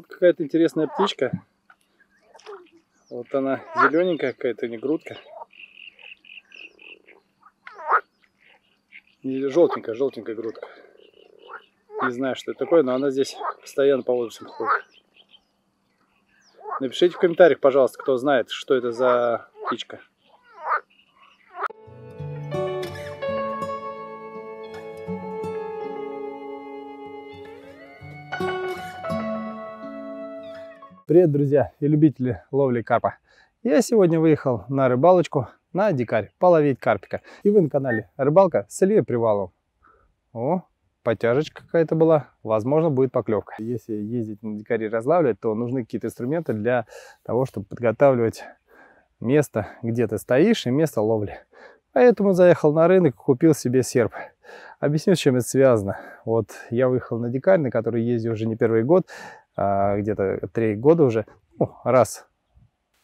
Вот какая-то интересная птичка. Вот она зелененькая какая-то, не грудка. Желтенькая, желтенькая грудка. Не знаю, что это такое, но она здесь постоянно по улицам ходит. Напишите в комментариях, пожалуйста, кто знает, что это за птичка. Привет, друзья и любители ловли карпа. Я сегодня выехал на рыбалочку на дикарь, половить карпика. И вы на канале Рыбалка с Ильей Приваловым. О, потяжечка какая-то была, возможно, будет поклевка. Если ездить на дикаре разлавливать, то нужны какие-то инструменты для того, чтобы подготавливать место, где ты стоишь, и место ловли. Поэтому заехал на рынок, купил себе серп. Объясню, с чем это связано. Вот я выехал на дикарь, на который ездил уже не первый год, где-то три года уже. Ну, раз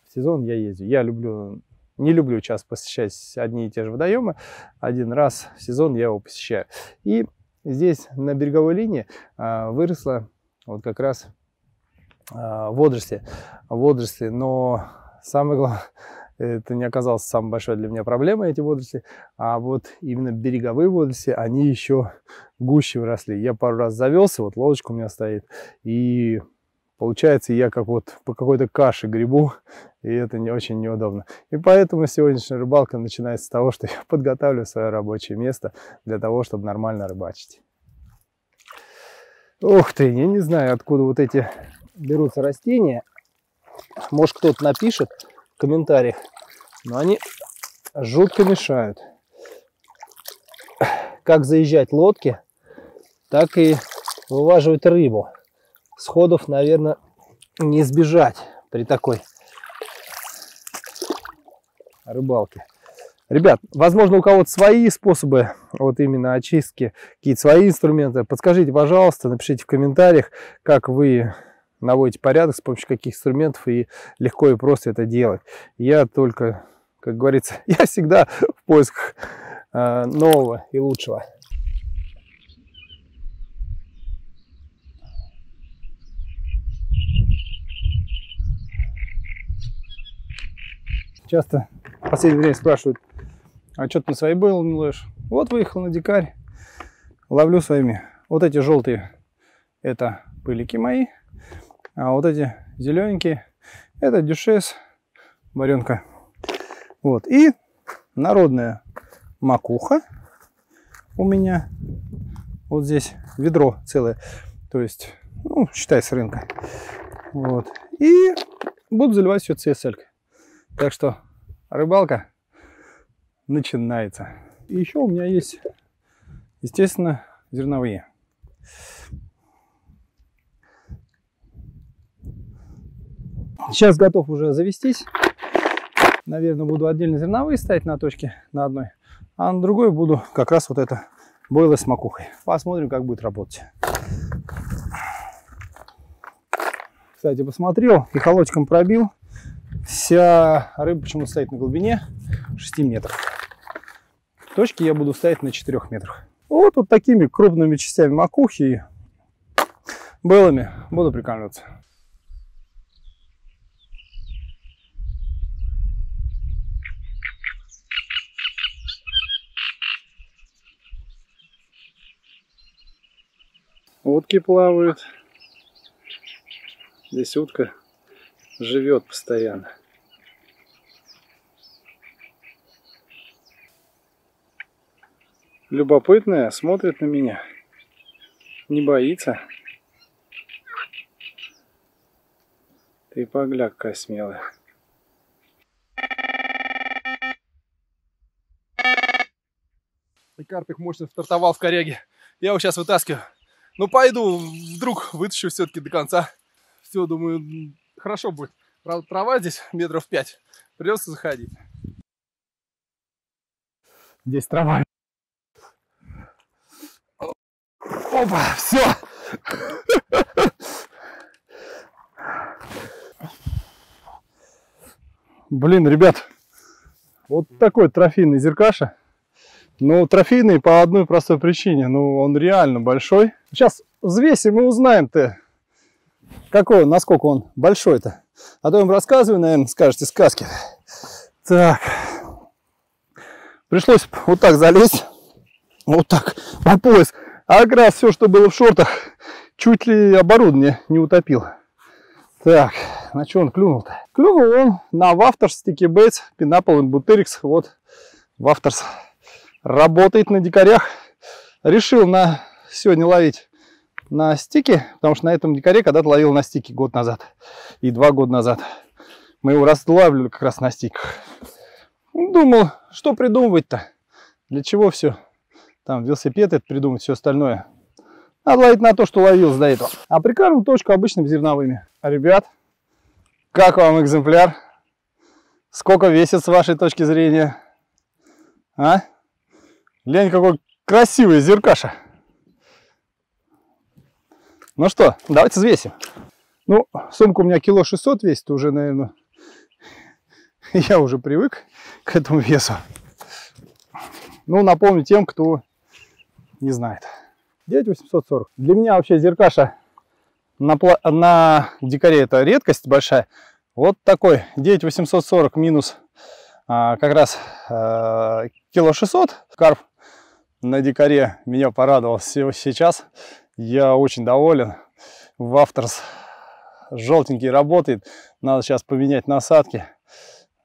в сезон я езжу. Я люблю не люблю часто посещать одни и те же водоемы. Один раз в сезон я его посещаю. И здесь на береговой линии а, выросло вот как раз а, водоросли. водоросли. Но самое главное, это не оказалось самой большой для меня проблемой, эти водоросли. А вот именно береговые водоросли, они еще гуще выросли. Я пару раз завелся, вот лодочка у меня стоит. И Получается, я как вот по какой-то каше грибу, и это не очень неудобно. И поэтому сегодняшняя рыбалка начинается с того, что я подготавливаю свое рабочее место для того, чтобы нормально рыбачить. Ух ты, я не знаю, откуда вот эти берутся растения. Может, кто-то напишет комментариях, но они жутко мешают. Как заезжать лодки, так и вываживать рыбу сходов, наверное, не избежать при такой рыбалке. Ребят, возможно, у кого-то свои способы вот именно очистки, какие-то свои инструменты. Подскажите, пожалуйста, напишите в комментариях, как вы наводите порядок, с помощью каких инструментов и легко и просто это делать. Я только, как говорится, я всегда в поисках э, нового и лучшего. Часто в последнее время спрашивают, а что ты на своей был не ловишь? Вот выехал на дикарь, ловлю своими. Вот эти желтые, это пылики мои, а вот эти зелененькие, это дюшес, варенка. Вот, и народная макуха у меня. Вот здесь ведро целое, то есть, ну, считай, с рынка. Вот, и буду заливать все CSL. Так что рыбалка начинается. И еще у меня есть, естественно, зерновые. Сейчас готов уже завестись. Наверное, буду отдельно зерновые ставить на точке на одной, а на другой буду как раз вот это бойлы с макухой. Посмотрим, как будет работать. Кстати, посмотрел и холодчиком пробил. Вся рыба почему стоит на глубине 6 метров. Точки я буду ставить на 4 метрах. Вот, вот такими крупными частями макухи и белыми буду прикалываться. Утки плавают. Здесь утка живет постоянно. Любопытная, смотрит на меня. Не боится. Ты погляд какая смелая. И карпик мощно стартовал в коряге. Я его сейчас вытаскиваю. Ну, пойду, вдруг вытащу все-таки до конца. Все, думаю, хорошо будет. Правда, трава здесь метров пять. Придется заходить. Здесь трава. Опа, все. Блин, ребят, вот такой трофейный зеркаша. Ну, трофейный по одной простой причине. Ну, он реально большой. Сейчас взвесим и узнаем-то, Какой он, насколько он большой-то. А то я вам рассказываю, наверное, скажете сказки. Так. Пришлось вот так залезть. Вот так, по пояс. А как раз все, что было в шортах, чуть ли оборудование не утопил. Так, на что он клюнул-то? Клюнул он на Вафтерс Sticky Baits Pineapple and Buterix. Вот Вафтерс работает на дикарях. Решил на сегодня ловить на стике, потому что на этом дикаре когда-то ловил на стике год назад и два года назад. Мы его разлавливали как раз на стиках. Думал, что придумывать-то? Для чего все? Там велосипед это придумать, все остальное. Надо ловить на то, что ловил до этого. А прикармливаю точку обычными зерновыми. Ребят, как вам экземпляр? Сколько весит с вашей точки зрения? А? Глянь, какой красивый зеркаша. Ну что, давайте взвесим. Ну, сумка у меня кило 600 весит уже, наверное. Я уже привык к этому весу. Ну, напомню тем, кто не знает. 9840. Для меня вообще зеркаша на, на дикаре это редкость большая. Вот такой 9840 минус а, как раз а, кило 600 карп на дикаре меня порадовал сейчас. Я очень доволен. В Авторс желтенький работает. Надо сейчас поменять насадки.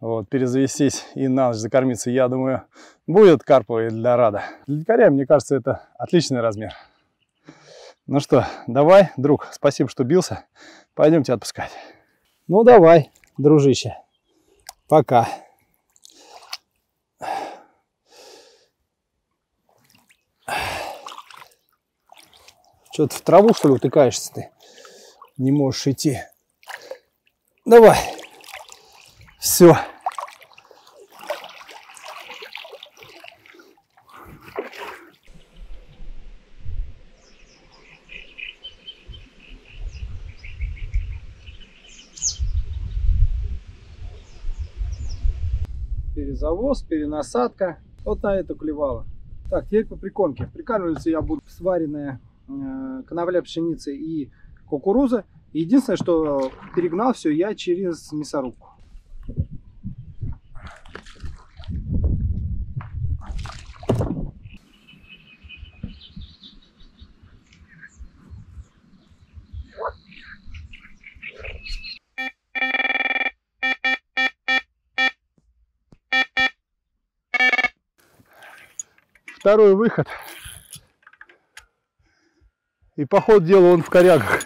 Вот, перезавестись и на ночь закормиться. Я думаю, будет карповый для рада. Для дикаря, мне кажется, это отличный размер. Ну что, давай, друг, спасибо, что бился. Пойдемте отпускать. Ну давай, дружище. Пока. Что-то в траву, что ли, утыкаешься ты? Не можешь идти. Давай. Все. Перезавоз, перенасадка. Вот на это клевало. Так, теперь по прикормке. Прикармливаться я буду сваренная конопля пшеницы и кукуруза. Единственное, что перегнал все я через мясорубку. Второй выход и по ходу дела он в корягах.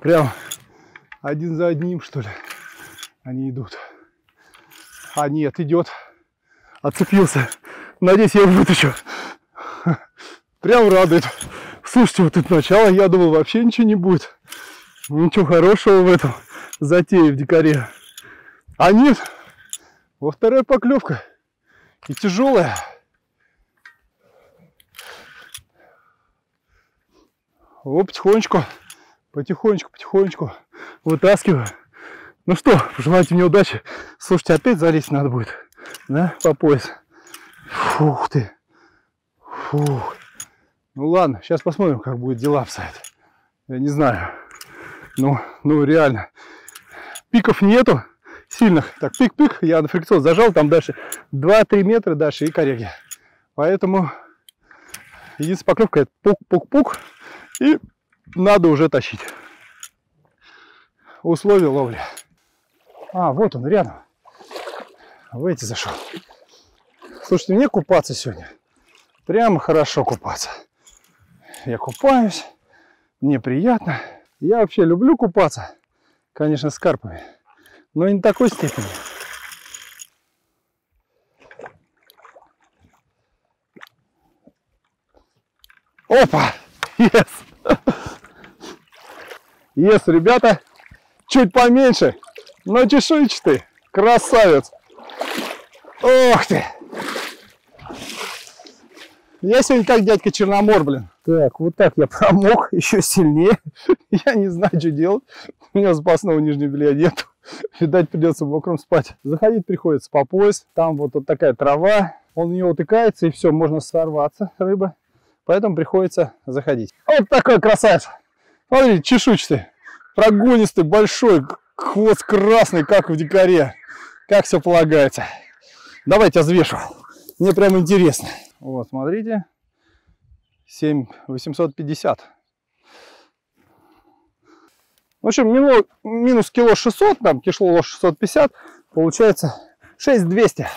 Прям один за одним, что ли, они идут. А нет, идет. Отцепился. Надеюсь, я его вытащу. Прям радует. Слушайте, вот это начало, я думал, вообще ничего не будет. Ничего хорошего в этом затее в дикаре. А нет, во вторая поклевка. И тяжелая. Вот потихонечку, потихонечку, потихонечку вытаскиваю. Ну что, пожелайте мне удачи. Слушайте, опять залезть надо будет, да, по пояс. Фух ты. Фух. Ну ладно, сейчас посмотрим, как будет дела обстоят. Я не знаю. Ну, ну реально. Пиков нету сильных. Так, пик-пик, я на фрикцион зажал, там дальше 2-3 метра дальше и кореги. Поэтому единственная поклевка это пук-пук-пук. И надо уже тащить. Условия ловли. А, вот он рядом. В эти зашел. Слушайте, мне купаться сегодня. Прямо хорошо купаться. Я купаюсь. Мне приятно. Я вообще люблю купаться. Конечно, с карпами. Но не такой степени. Опа! Yes! Yes, ребята, чуть поменьше, но чешуйчатый. Красавец. Ох ты. Я сегодня как дядька Черномор, блин. Так, вот так я промок еще сильнее. Я не знаю, что делать. У меня запасного нижнего белья нет. Видать, придется мокром спать. Заходить приходится по пояс. Там вот, вот такая трава. Он в нее утыкается, и все, можно сорваться, рыба. Поэтому приходится заходить. Вот такой красавец. Смотрите, чешуйчатый. прогонистый, большой, хвост красный, как в дикаре. Как все полагается. Давайте взвешу. Мне прям интересно. Вот, смотрите. 7850. В общем, минус, минус кило 600, там кишло 650, получается 6200.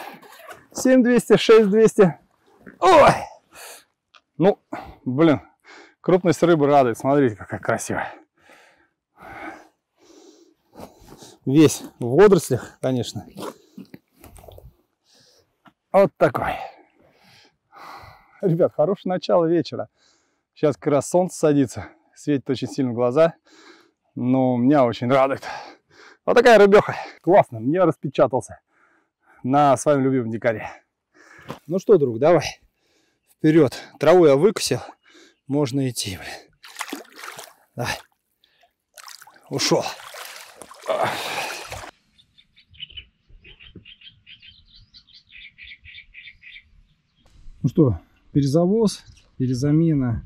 7200, 6200. Ой! Ну, блин, крупность рыбы радует. Смотрите, какая красивая. Весь в водорослях, конечно. Вот такой. Ребят, хорошее начало вечера. Сейчас как раз солнце садится, светит очень сильно в глаза, но меня очень радует. Вот такая рыбеха. Классно, мне распечатался на своем любимом дикаре. Ну что, друг, давай вперед. Траву я выкусил, можно идти, блин. Давай. Ушел. Ну что, перезавоз, перезамена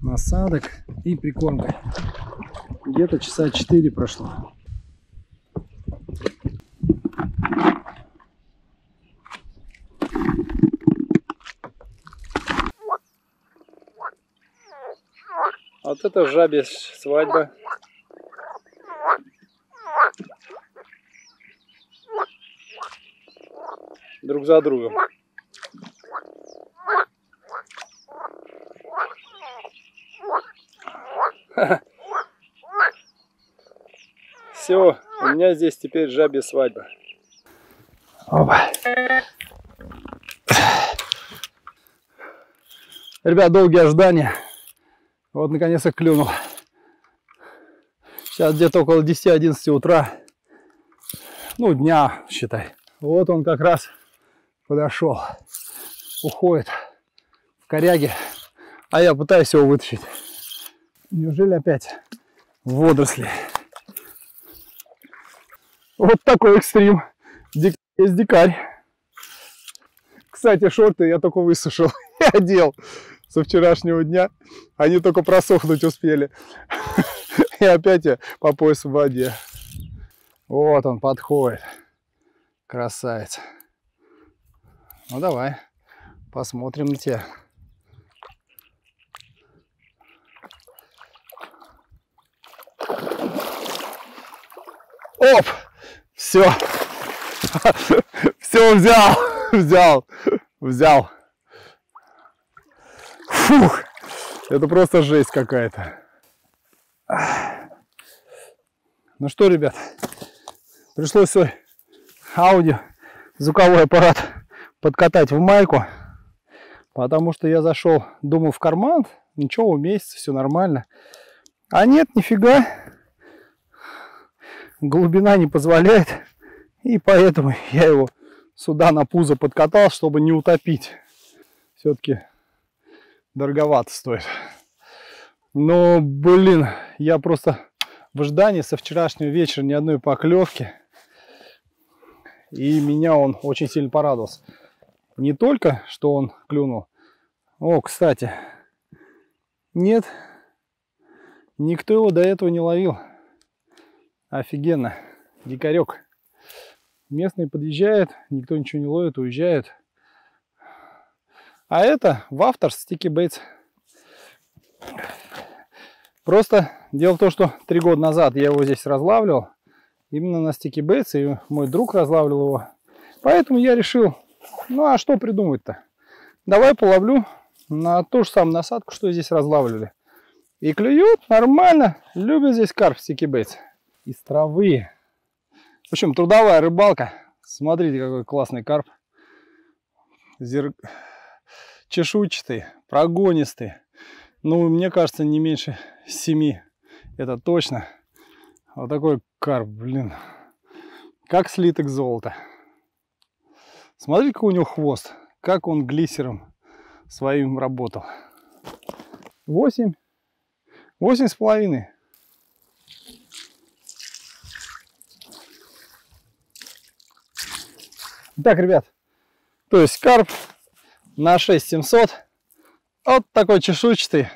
насадок и прикормка. Где-то часа 4 прошло. Вот это жабе свадьба. Друг за другом. Все, у меня здесь теперь жабе свадьба. Опа. Ребят, долгие ожидания. Вот наконец-то клюнул. Сейчас где-то около 10-11 утра. Ну, дня, считай. Вот он как раз подошел. Уходит в коряге. А я пытаюсь его вытащить. Неужели опять водоросли? Вот такой экстрим. Дик... Есть дикарь. Кстати, шорты я только высушил и одел со вчерашнего дня. Они только просохнуть успели. И опять я по пояс в воде. Вот он подходит. Красавец. Ну давай, посмотрим на тебя. Оп! Все. Все взял. Взял. Взял. Фух. Это просто жесть какая-то. Ну что, ребят, пришлось свой аудио звуковой аппарат подкатать в майку, потому что я зашел, думаю, в карман, ничего, уместится, все нормально. А нет, нифига, глубина не позволяет, и поэтому я его сюда на пузо подкатал, чтобы не утопить. Все-таки дороговато стоит. Но, блин, я просто в ожидании со вчерашнего вечера ни одной поклевки. И меня он очень сильно порадовался. Не только, что он клюнул. О, кстати, нет, никто его до этого не ловил. Офигенно. Дикарек. Местный подъезжает, никто ничего не ловит, уезжает. А это в автор Sticky Baits. Просто дело в том, что три года назад я его здесь разлавливал. Именно на Sticky Baits, и мой друг разлавливал его. Поэтому я решил, ну а что придумать-то? Давай половлю на ту же самую насадку, что здесь разлавливали. И клюют нормально, любят здесь карп Sticky Baits из травы. В общем, трудовая рыбалка. Смотрите, какой классный карп. Зер... Чешуйчатый, прогонистый. Ну, мне кажется, не меньше семи. Это точно. Вот такой карп, блин. Как слиток золота. Смотрите, какой у него хвост. Как он глиссером своим работал. Восемь. Восемь с половиной. Так, ребят, то есть карп на 6700. Вот такой чешуйчатый.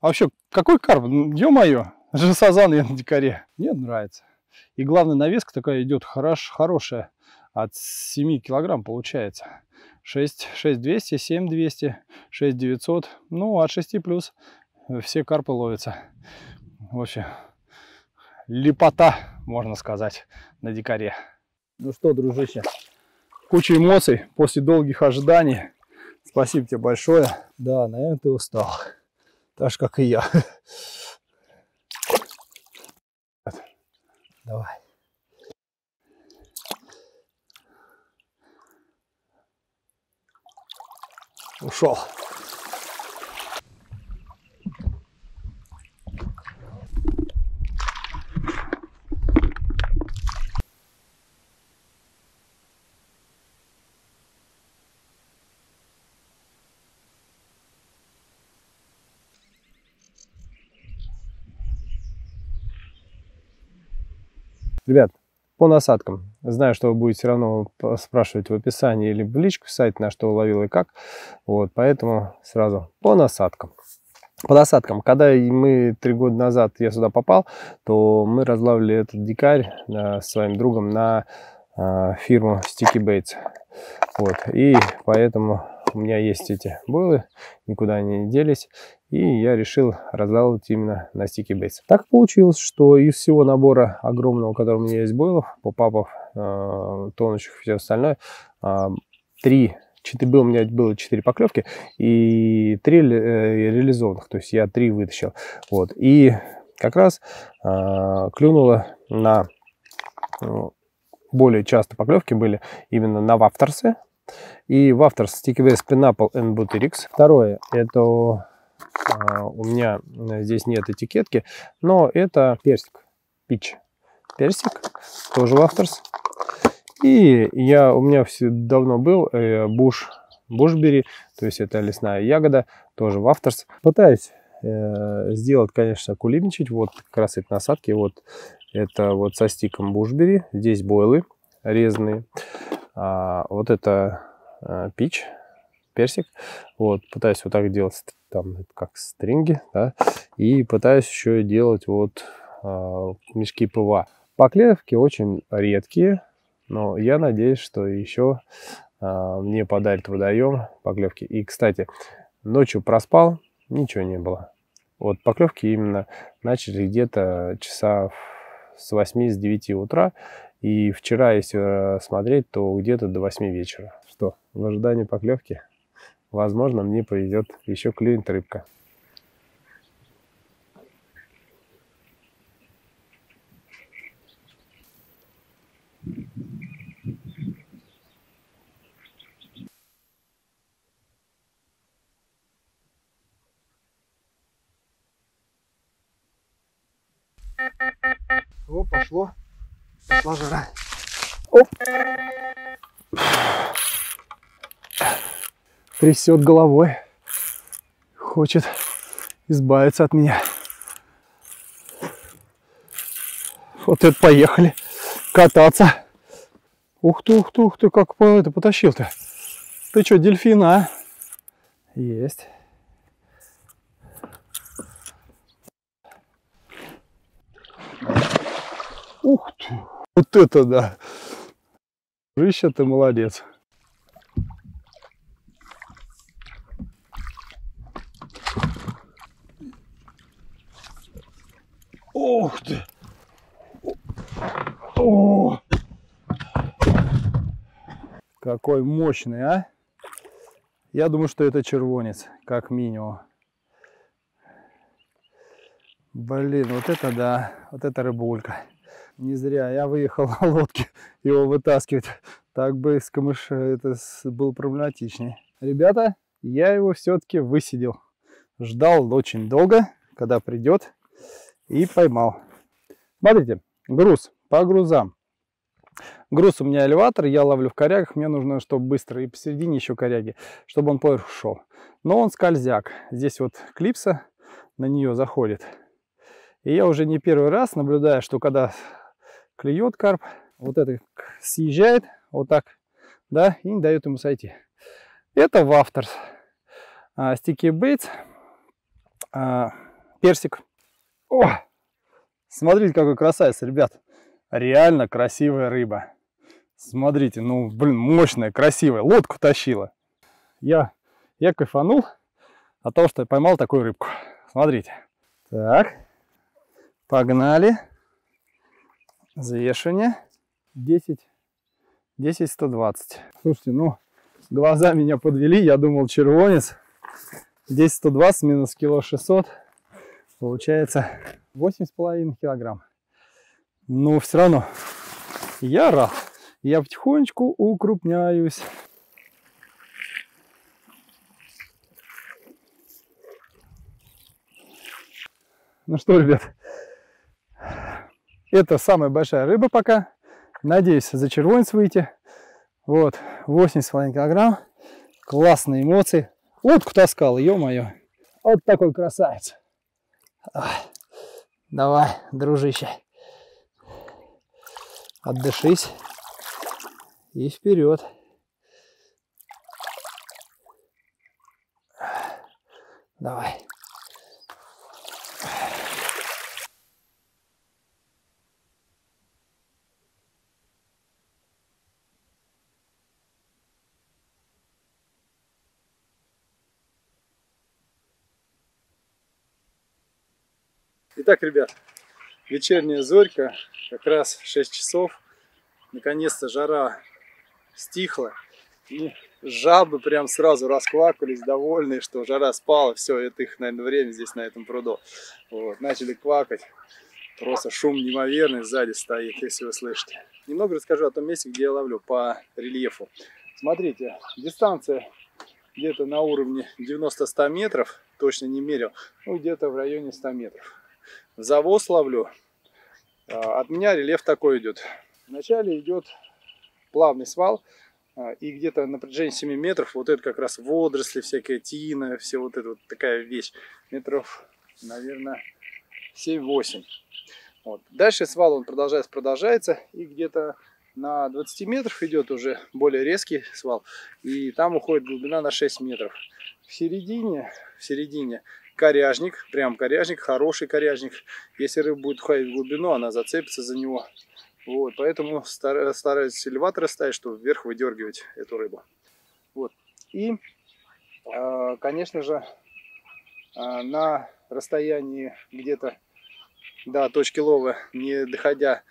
А вообще, какой карп? Ё-моё, Же сазан я на дикаре. Мне нравится. И главное, навеска такая идет хорош, хорошая. От 7 килограмм получается. 6, 6200, 7200, 6900. Ну, от 6 плюс все карпы ловятся. В общем, лепота, можно сказать, на дикаре. Ну что, дружище, куча эмоций после долгих ожиданий. Спасибо тебе большое. Да, наверное, ты устал. Так же, как и я. Давай. Ушел. Ребят, по насадкам. Знаю, что вы будете все равно спрашивать в описании или в личку писать, на что ловил и как. Вот, поэтому сразу по насадкам. По насадкам, когда мы три года назад я сюда попал, то мы разлавили этот дикарь э, с своим другом на э, фирму Sticky Baits. Вот, и поэтому у меня есть эти бойлы, никуда они не делись. И я решил разлавывать именно на стике бейс. Так получилось, что из всего набора огромного, который у меня есть бойлов, попапов, э, тонущих и все остальное, э, три был, у меня было 4 поклевки и 3 э, реализованных, то есть я 3 вытащил. Вот. И как раз э, клюнуло на ну, более часто поклевки были именно на вафтерсы, и в автор Sticky Base Pineapple and Butyrix. Второе, это у меня здесь нет этикетки, но это персик, пич. Персик, тоже в авторс. И я, у меня все давно был э, буш, бушбери, то есть это лесная ягода, тоже в авторс. Пытаюсь э, сделать, конечно, кулибничать. Вот как раз эти насадки. Вот это вот со стиком бушбери. Здесь бойлы резные. А, вот это а, пич, персик. Вот, пытаюсь вот так делать, там, как стринги, да, и пытаюсь еще делать вот а, мешки ПВА. Поклевки очень редкие, но я надеюсь, что еще а, мне подарит водоем поклевки. И, кстати, ночью проспал, ничего не было. Вот поклевки именно начали где-то часа с 8-9 утра. И вчера, если смотреть, то где-то до 8 вечера. Что, в ожидании поклевки, возможно, мне повезет еще клюнет рыбка. О, пошло. Пошла жара. Оп. Трясет головой. Хочет избавиться от меня. Вот это поехали кататься. Ух ты, ух ты, ух ты, как это потащил-то. Ты что, дельфина, а? Есть. Ух ты. Вот это да. Рыща, ты молодец. Ух ты! О! Какой мощный, а? Я думаю, что это червонец, как минимум. Блин, вот это да, вот это рыбулька. Не зря я выехал на лодке его вытаскивать. Так бы с камыша это был проблематичнее. Ребята, я его все-таки высидел. Ждал очень долго, когда придет. И поймал. Смотрите, груз по грузам. Груз у меня элеватор, я ловлю в корягах. Мне нужно, чтобы быстро и посередине еще коряги, чтобы он поверх шел. Но он скользяк. Здесь вот клипса на нее заходит. И я уже не первый раз наблюдаю, что когда клюет карп, вот это съезжает вот так, да, и не дает ему сойти. Это вафтерс. А, стики бейтс, а, персик. О! Смотрите, какой красавец, ребят. Реально красивая рыба. Смотрите, ну, блин, мощная, красивая. Лодку тащила. Я, я кайфанул от того, что я поймал такую рыбку. Смотрите. Так, погнали. Взвешивание. 10, 10, 120. Слушайте, ну, глаза меня подвели. Я думал, червонец. 10, 120 минус кило 600. Получается 8,5 килограмм. Но все равно я рад. Я потихонечку укрупняюсь. Ну что, ребят, это самая большая рыба пока. Надеюсь, за червонец выйти. Вот, 8,5 килограмм. Классные эмоции. Лодку таскал, ё-моё. Вот такой красавец. Давай, дружище. Отдышись. И вперед. Давай. Итак, ребят, вечерняя зорька, как раз 6 часов. Наконец-то жара стихла. И жабы прям сразу расквакались, довольные, что жара спала. Все, это их, наверное, время здесь, на этом пруду. Вот, начали квакать. Просто шум неимоверный сзади стоит, если вы слышите. Немного расскажу о том месте, где я ловлю по рельефу. Смотрите, дистанция где-то на уровне 90-100 метров, точно не мерил, ну где-то в районе 100 метров завоз ловлю. А, от меня рельеф такой идет. Вначале идет плавный свал, а, и где-то на протяжении 7 метров вот это как раз водоросли, всякая тина, все вот это вот такая вещь. Метров, наверное, 7-8. Вот. Дальше свал он продолжается, продолжается, и где-то на 20 метров идет уже более резкий свал, и там уходит глубина на 6 метров. В середине, в середине коряжник, прям коряжник, хороший коряжник. Если рыба будет уходить в глубину, она зацепится за него. Вот, поэтому стараюсь элеваторы ставить, чтобы вверх выдергивать эту рыбу. Вот. И, а, конечно же, а, на расстоянии где-то до точки лова, не доходя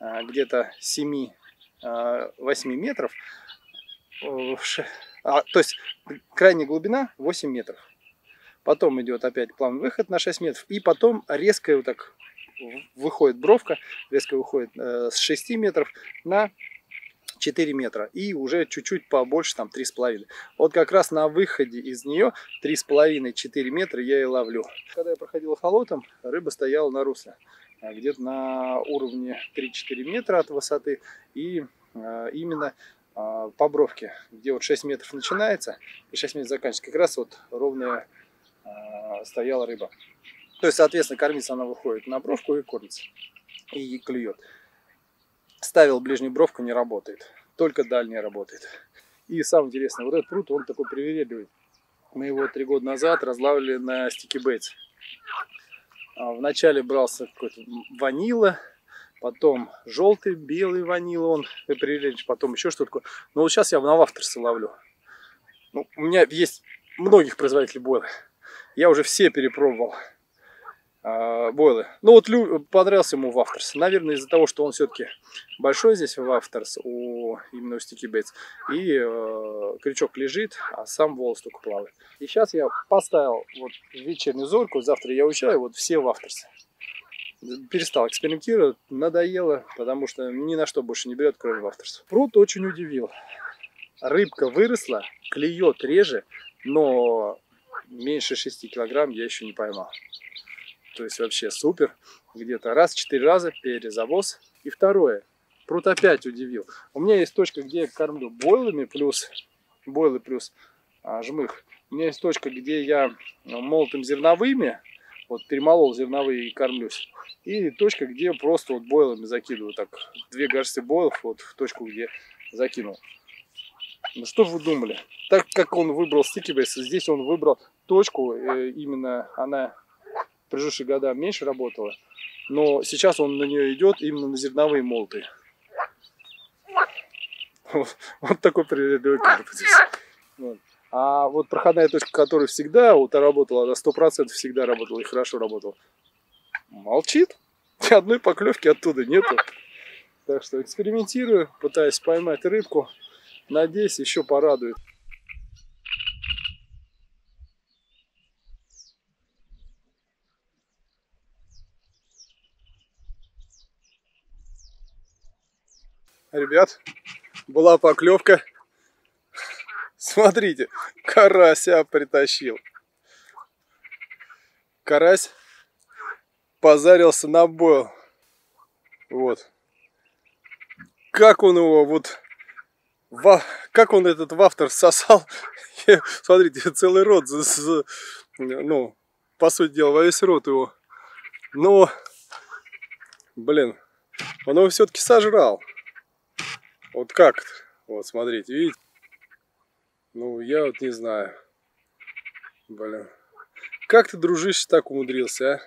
а, где-то 7-8 метров, то есть крайняя глубина 8 метров. Потом идет опять плавный выход на 6 метров. И потом резко вот так выходит бровка, резко выходит э, с 6 метров на 4 метра. И уже чуть-чуть побольше, там 3,5. Вот как раз на выходе из нее 3,5-4 метра я и ловлю. Когда я проходил холотом, рыба стояла на русле. Э, где-то на уровне 3-4 метра от высоты. И э, именно э, по бровке, где вот 6 метров начинается и 6 метров заканчивается. Как раз вот ровная стояла рыба. То есть, соответственно, кормиться она выходит на бровку и кормится. И клюет. Ставил ближнюю бровку, не работает. Только дальняя работает. И самое интересное, вот этот пруд, он такой привередливый. Мы его три года назад разлавили на стики бейтс. А, вначале брался какой-то ванила, потом желтый, белый ванила он привередливый, потом еще что-то такое. Но вот сейчас я на вафтерсы ловлю. Ну, у меня есть многих производителей бойла. Я уже все перепробовал э, бойлы. Ну вот понравился ему Вафтерс. Наверное, из-за того, что он все-таки большой здесь Вафтерс, у, именно у Стики Бейтс. И э, крючок лежит, а сам волос только плавает. И сейчас я поставил вот вечернюю зорьку, завтра я уезжаю, вот все Вафтерсы. Перестал экспериментировать, надоело, потому что ни на что больше не берет, кроме Вафтерс. Пруд очень удивил. Рыбка выросла, клюет реже, но меньше 6 килограмм я еще не поймал. То есть вообще супер. Где-то раз, четыре раза перезавоз. И второе. Пруд опять удивил. У меня есть точка, где я кормлю бойлами плюс бойлы плюс а, жмых. У меня есть точка, где я ну, молотым зерновыми, вот перемолол зерновые и кормлюсь. И точка, где просто вот бойлами закидываю так две горсти бойлов вот в точку, где закинул. Ну что вы думали? Так как он выбрал стикибейс, здесь он выбрал точку, э, именно она в предыдущие года меньше работала, но сейчас он на нее идет именно на зерновые молоты. Вот, вот такой передовой карп здесь. Вот. А вот проходная точка, которая всегда вот работала, она сто процентов всегда работала и хорошо работала, молчит. Ни одной поклевки оттуда нету. Так что экспериментирую, пытаюсь поймать рыбку. Надеюсь, еще порадует. Ребят, была поклевка. Смотрите, карася притащил. Карась позарился на бойл. Вот. Как он его вот... Во, как он этот вафтер сосал. Смотрите, целый рот. Ну, по сути дела, во весь рот его. Но, блин, он его все-таки сожрал. Вот как -то. Вот, смотрите, видите? Ну, я вот не знаю. Блин. Как ты, дружище, так умудрился, а?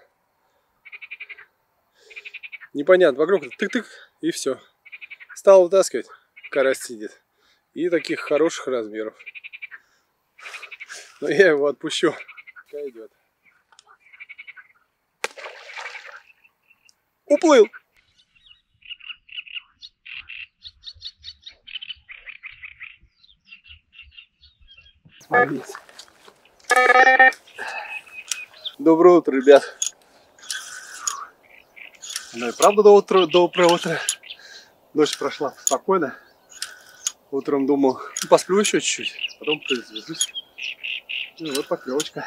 Непонятно, вокруг тык-тык, и все. Стал вытаскивать, карась сидит. И таких хороших размеров. Но я его отпущу. Идет. Уплыл! Смотрите. Доброе утро, ребят. Ну и правда до утра, доброе утро. Ночь прошла спокойно. Утром думал, посплю еще чуть-чуть, потом произведусь. Ну вот поклевочка.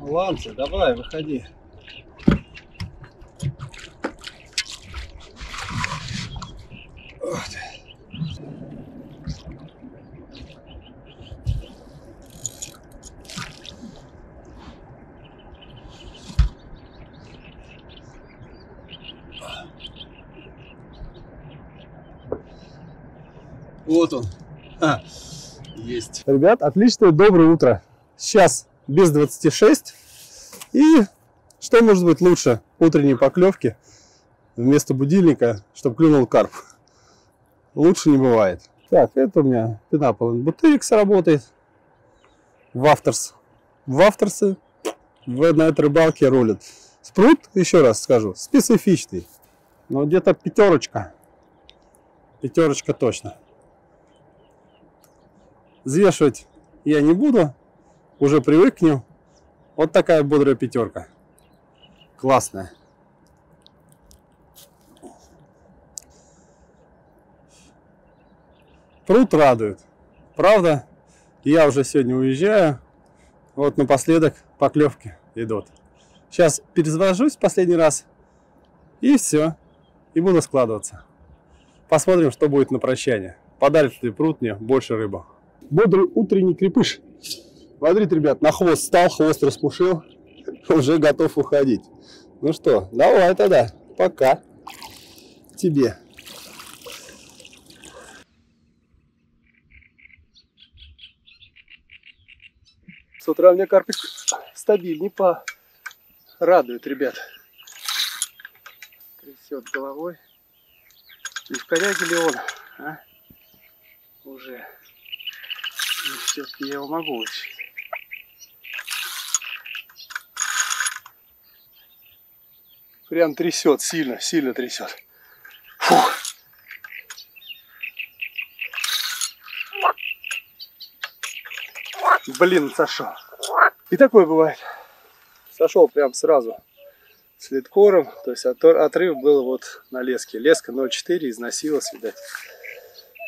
Ламцы, давай, выходи. Вот он. А, есть. Ребят, отличное доброе утро. Сейчас без 26. И что может быть лучше утренней поклевки вместо будильника, чтобы клюнул карп? Лучше не бывает. Так, это у меня Pineapple Buterix работает. Вафтерс. Вафтерсы в, на этой рыбалке рулят. Спрут, еще раз скажу, специфичный. Но где-то пятерочка. Пятерочка точно. Взвешивать я не буду уже привык к ним. Вот такая бодрая пятерка. Классная. Пруд радует. Правда, я уже сегодня уезжаю. Вот напоследок поклевки идут. Сейчас перезвожусь последний раз. И все. И буду складываться. Посмотрим, что будет на прощание. Подарит ли пруд мне больше рыбы. Бодрый утренний крепыш. Смотрите, ребят, на хвост стал, хвост распушил, уже готов уходить. Ну что, давай тогда, пока тебе. С утра мне карпик стабильней по радует, ребят. Трясет головой. Не в коряге ли он, а? Уже. Все-таки я его могу учить. Прям трясет, сильно, сильно трясет. Фух. Блин, сошел. И такое бывает. Сошел прям сразу с литкором. То есть отрыв был вот на леске. Леска 0,4 износилась, видать.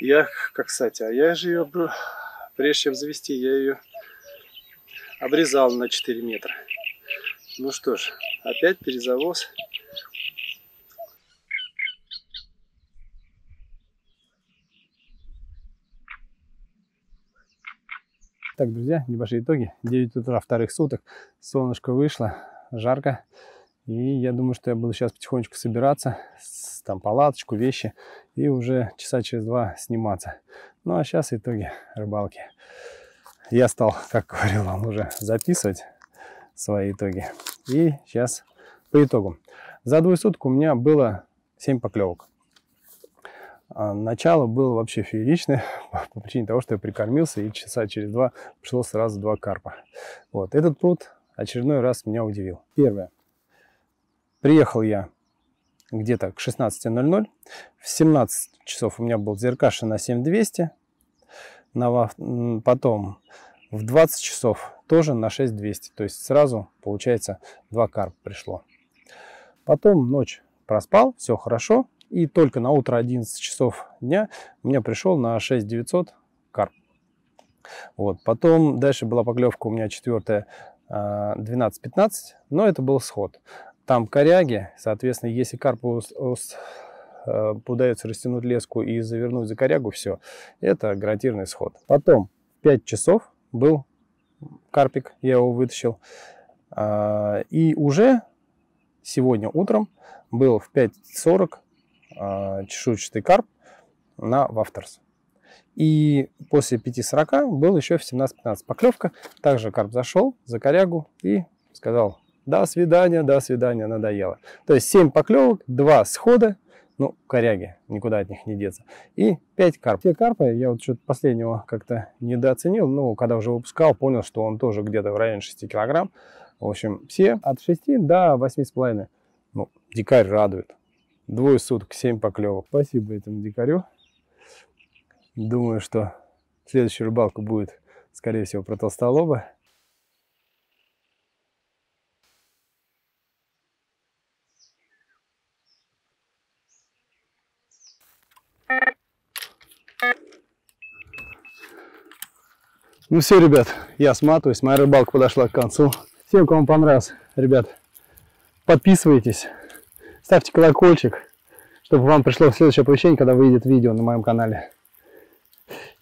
Я, как кстати, а я же ее, прежде чем завести, я ее обрезал на 4 метра. Ну что ж, опять перезавоз. Так, друзья, небольшие итоги. 9 утра вторых суток. Солнышко вышло, жарко. И я думаю, что я буду сейчас потихонечку собираться, там палаточку, вещи, и уже часа через два сниматься. Ну а сейчас итоги рыбалки. Я стал, как говорил вам, уже записывать свои итоги. И сейчас по итогу. За двое суток у меня было 7 поклевок. А начало было вообще фееричное по причине того, что я прикормился и часа через два пришло сразу два карпа. Вот. Этот пруд очередной раз меня удивил. Первое. Приехал я где-то к 16.00. В 17 часов у меня был зеркаша на 7200. На, потом в 20 часов тоже на 6200. То есть сразу, получается, два карпа пришло. Потом ночь проспал, все хорошо. И только на утро 11 часов дня у меня пришел на 6900 карп. Вот. Потом дальше была поклевка у меня четвертая 12-15, а, но это был сход. Там коряги, соответственно, если карпу э, удается растянуть леску и завернуть за корягу, все, это гарантированный сход. Потом 5 часов был карпик, я его вытащил. А, и уже сегодня утром был в 5.40 э, чешуйчатый карп на Вафтерс. И после 5.40 был еще в 17.15 поклевка. Также карп зашел за корягу и сказал, до свидания, до свидания, надоело. То есть 7 поклевок, 2 схода, ну, коряги, никуда от них не деться. И 5 карп. Все карпы, я вот что-то последнего как-то недооценил, ну, когда уже выпускал, понял, что он тоже где-то в районе 6 килограмм. В общем, все от 6 до 8,5. Ну, дикарь радует. Двое суток, 7 поклевок. Спасибо этому дикарю. Думаю, что следующая рыбалка будет, скорее всего, про толстолоба. Ну все, ребят, я сматываюсь, моя рыбалка подошла к концу. Всем, кому понравилось, ребят, подписывайтесь, ставьте колокольчик, чтобы вам пришло следующее оповещение, когда выйдет видео на моем канале.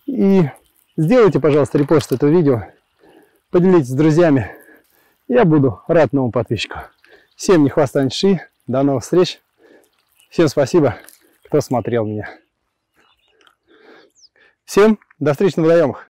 И сделайте, пожалуйста, репост этого видео, поделитесь с друзьями. Я буду рад новому подписчику. Всем не хвоста, не ши. До новых встреч. Всем спасибо, кто смотрел меня. Всем до встречи на водоемах.